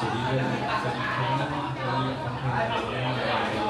xử lý hơn để dẫn đến có những con thuyền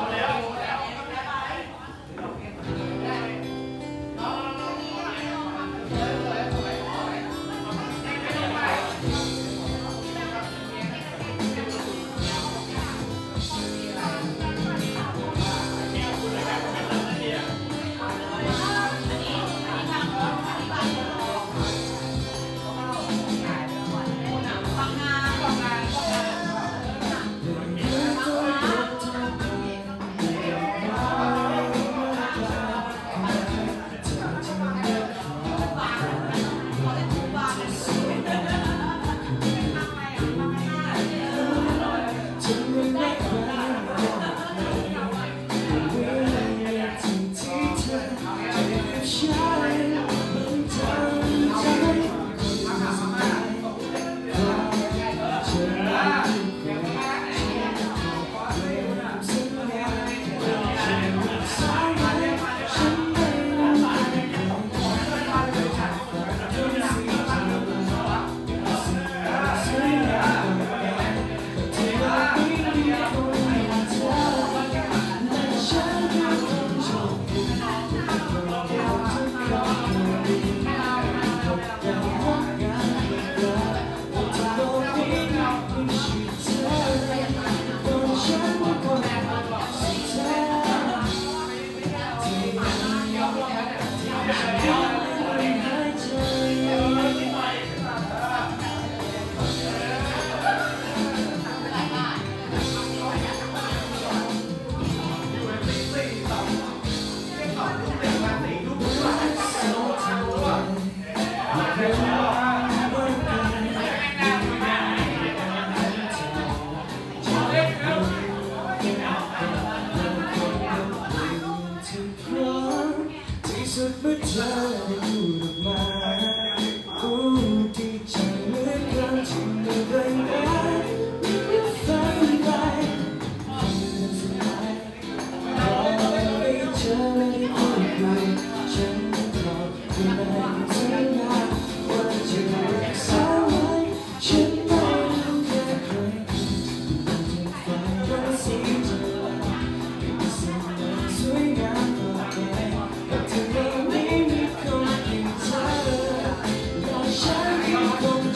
hallelujah.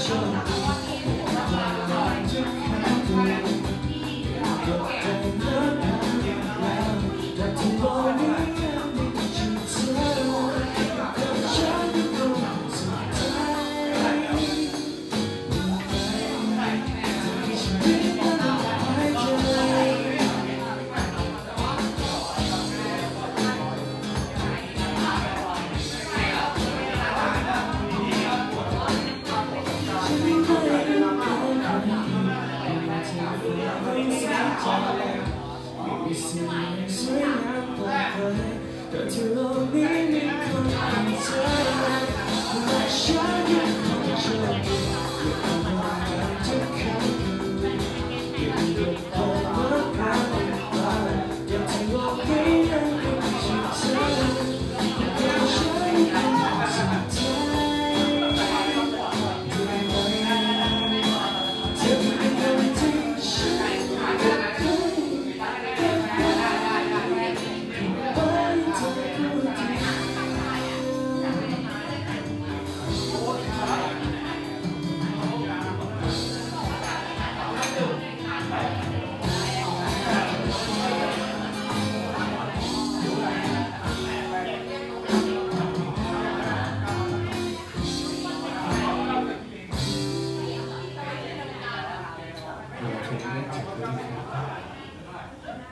勝負 your.